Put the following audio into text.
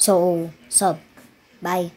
So, sub. Bye.